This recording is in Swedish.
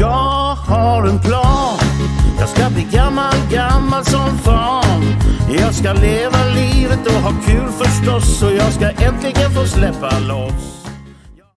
Jag har en plan. Jag ska bli gammal, gammal som fan. Jag ska leva livet och ha kul förstås. Och jag ska äntligen få släppa loss.